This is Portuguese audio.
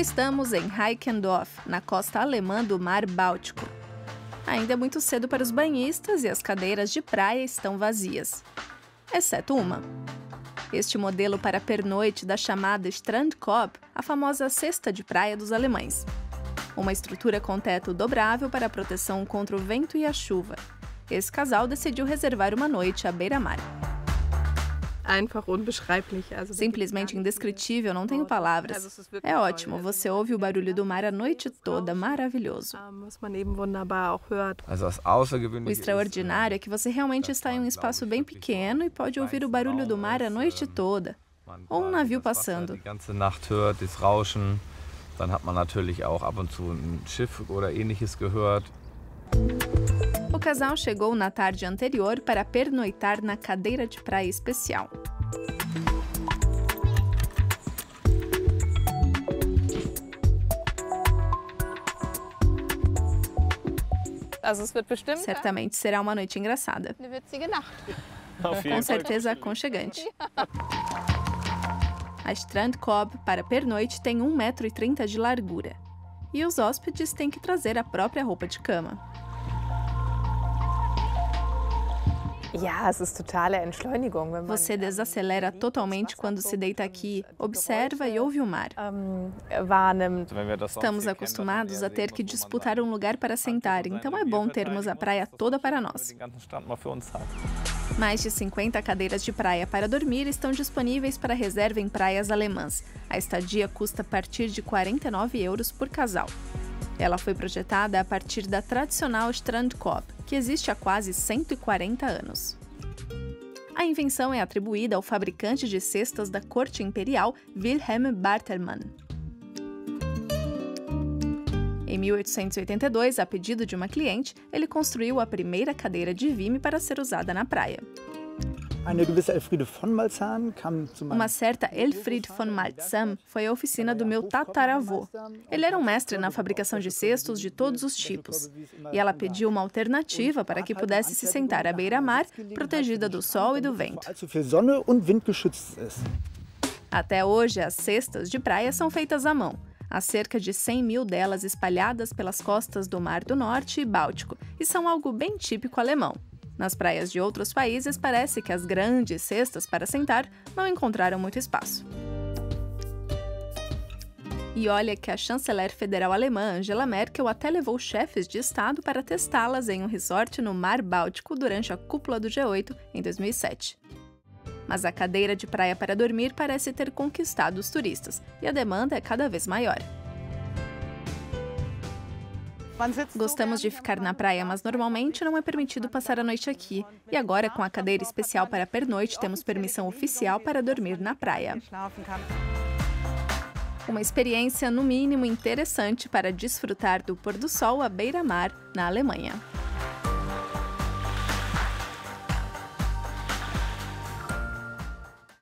Estamos em Heikendorf, na costa alemã do Mar Báltico. Ainda é muito cedo para os banhistas e as cadeiras de praia estão vazias. Exceto uma. Este modelo para pernoite da chamada Strandkorb, a famosa cesta de praia dos alemães. Uma estrutura com teto dobrável para proteção contra o vento e a chuva. Esse casal decidiu reservar uma noite à beira-mar. Simplesmente indescritível, não tenho palavras. É ótimo, você ouve o barulho do mar a noite toda, maravilhoso. O extraordinário é que você realmente está em um espaço bem pequeno e pode ouvir o barulho do mar a noite toda. Ou um navio passando. Dann hat man natürlich auch ab und zu ein Schiff oder ähnliches gehört. O casal chegou na tarde anterior para pernoitar na cadeira de praia especial. Certamente será uma noite engraçada. Com certeza aconchegante. A Strandkorb para pernoite tem 1,30m de largura. E os hóspedes têm que trazer a própria roupa de cama. Você desacelera totalmente quando se deita aqui, observa e ouve o mar. Estamos acostumados a ter que disputar um lugar para sentar, então é bom termos a praia toda para nós. Mais de 50 cadeiras de praia para dormir estão disponíveis para reserva em praias alemãs. A estadia custa a partir de 49 euros por casal. Ela foi projetada a partir da tradicional Strandkorb, que existe há quase 140 anos. A invenção é atribuída ao fabricante de cestas da corte imperial Wilhelm Bartelmann. Em 1882, a pedido de uma cliente, ele construiu a primeira cadeira de vime para ser usada na praia. Uma certa Elfried von Malzahn foi à oficina do meu tataravô. Ele era um mestre na fabricação de cestos de todos os tipos. E ela pediu uma alternativa para que pudesse se sentar à beira-mar, protegida do sol e do vento. Até hoje, as cestas de praia são feitas à mão. Há cerca de 100 mil delas espalhadas pelas costas do Mar do Norte e Báltico, e são algo bem típico alemão. Nas praias de outros países, parece que as grandes cestas para sentar não encontraram muito espaço. E olha que a chanceler federal alemã Angela Merkel até levou chefes de Estado para testá-las em um resort no Mar Báltico durante a cúpula do G8 em 2007. Mas a cadeira de praia para dormir parece ter conquistado os turistas e a demanda é cada vez maior. Gostamos de ficar na praia, mas normalmente não é permitido passar a noite aqui. E agora, com a cadeira especial para pernoite, temos permissão oficial para dormir na praia. Uma experiência, no mínimo, interessante para desfrutar do pôr do sol à beira-mar, na Alemanha.